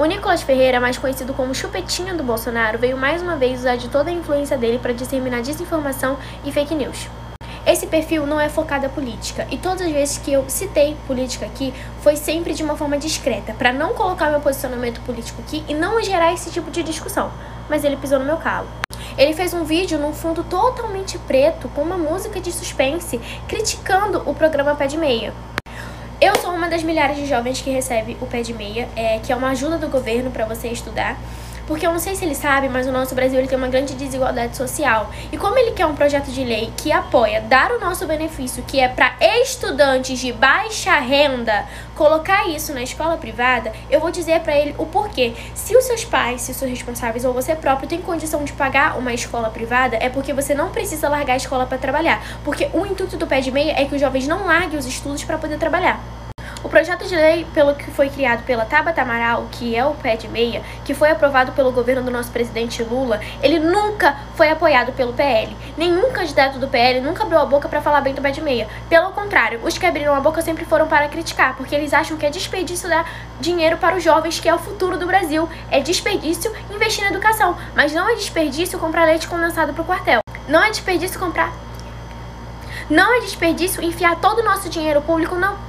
O Nicolas Ferreira, mais conhecido como Chupetinha do Bolsonaro, veio mais uma vez usar de toda a influência dele para disseminar desinformação e fake news. Esse perfil não é focado à política e todas as vezes que eu citei política aqui foi sempre de uma forma discreta, para não colocar meu posicionamento político aqui e não gerar esse tipo de discussão. Mas ele pisou no meu calo. Ele fez um vídeo num fundo totalmente preto com uma música de suspense criticando o programa Pé de Meia. Eu sou uma das milhares de jovens que recebe o pé de meia, é, que é uma ajuda do governo para você estudar. Porque eu não sei se ele sabe, mas o nosso Brasil ele tem uma grande desigualdade social. E como ele quer um projeto de lei que apoia dar o nosso benefício, que é para estudantes de baixa renda, colocar isso na escola privada, eu vou dizer para ele o porquê. Se os seus pais, se os seus responsáveis ou você próprio tem condição de pagar uma escola privada, é porque você não precisa largar a escola para trabalhar. Porque o intuito do pé de meia é que os jovens não larguem os estudos para poder trabalhar. O projeto de lei pelo que foi criado pela Tabata Amaral, que é o pé de meia, que foi aprovado pelo governo do nosso presidente Lula, ele nunca foi apoiado pelo PL. Nenhum candidato do PL nunca abriu a boca para falar bem do pé de meia. Pelo contrário, os que abriram a boca sempre foram para criticar, porque eles acham que é desperdício dar dinheiro para os jovens, que é o futuro do Brasil. É desperdício investir na educação, mas não é desperdício comprar leite condensado para o quartel. Não é desperdício comprar não é desperdício enfiar todo o nosso dinheiro público, não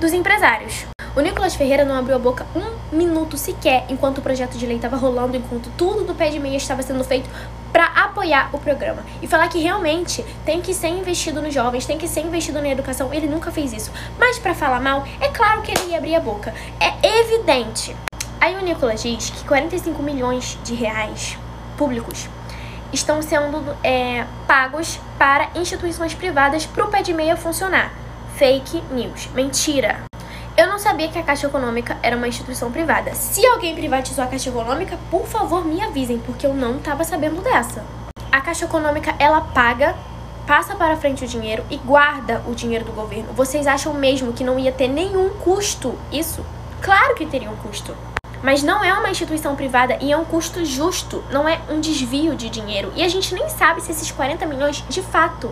dos empresários. O Nicolas Ferreira não abriu a boca um minuto sequer enquanto o projeto de lei estava rolando, enquanto tudo do pé de meia estava sendo feito para apoiar o programa e falar que realmente tem que ser investido nos jovens, tem que ser investido na educação. Ele nunca fez isso. Mas para falar mal, é claro que ele ia abrir a boca. É evidente. Aí o Nicolas diz que 45 milhões de reais públicos estão sendo é, pagos para instituições privadas para o pé de meia funcionar. Fake news. Mentira. Eu não sabia que a Caixa Econômica era uma instituição privada. Se alguém privatizou a Caixa Econômica, por favor me avisem, porque eu não estava sabendo dessa. A Caixa Econômica, ela paga, passa para frente o dinheiro e guarda o dinheiro do governo. Vocês acham mesmo que não ia ter nenhum custo isso? Claro que teria um custo. Mas não é uma instituição privada e é um custo justo, não é um desvio de dinheiro. E a gente nem sabe se esses 40 milhões de fato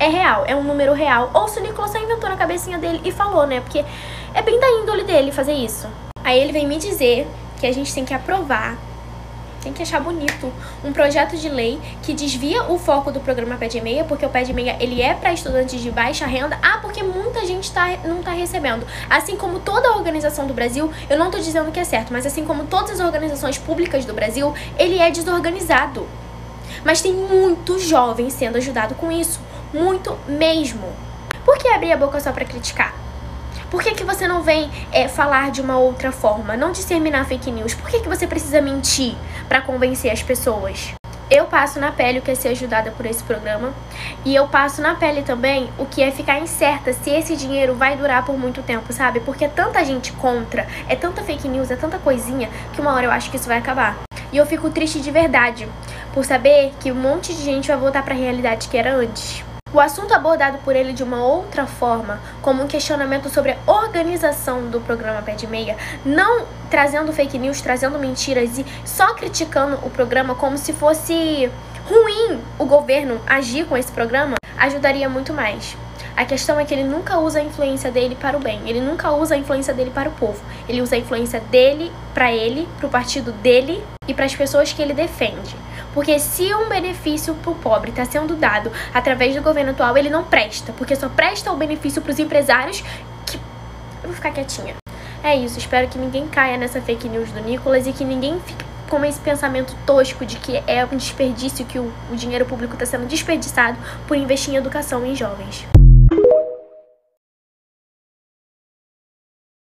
é real, é um número real. Ou se o Nicolas só inventou na cabecinha dele e falou, né? Porque é bem da índole dele fazer isso. Aí ele vem me dizer que a gente tem que aprovar, tem que achar bonito, um projeto de lei que desvia o foco do programa Pé de Meia, porque o Pé de Meia ele é para estudantes de baixa renda. Ah, porque muita gente tá, não tá recebendo. Assim como toda a organização do Brasil, eu não tô dizendo que é certo, mas assim como todas as organizações públicas do Brasil, ele é desorganizado. Mas tem muitos jovens sendo ajudados com isso muito mesmo. Por que abrir a boca só para criticar? Por que, que você não vem é, falar de uma outra forma? Não disseminar fake news? Por que, que você precisa mentir para convencer as pessoas? Eu passo na pele o que é ser ajudada por esse programa. E eu passo na pele também o que é ficar incerta se esse dinheiro vai durar por muito tempo, sabe? Porque é tanta gente contra, é tanta fake news, é tanta coisinha, que uma hora eu acho que isso vai acabar. E eu fico triste de verdade por saber que um monte de gente vai voltar para a realidade que era antes. O assunto abordado por ele de uma outra forma, como um questionamento sobre a organização do programa Pé de Meia, não trazendo fake news, trazendo mentiras e só criticando o programa como se fosse ruim o governo agir com esse programa, ajudaria muito mais. A questão é que ele nunca usa a influência dele para o bem, ele nunca usa a influência dele para o povo. Ele usa a influência dele para ele, para o partido dele e para as pessoas que ele defende. Porque se um benefício para o pobre está sendo dado através do governo atual, ele não presta, porque só presta o benefício para os empresários que. Eu vou ficar quietinha. É isso, espero que ninguém caia nessa fake news do Nicolas e que ninguém fique com esse pensamento tosco de que é um desperdício, que o, o dinheiro público está sendo desperdiçado por investir em educação em jovens.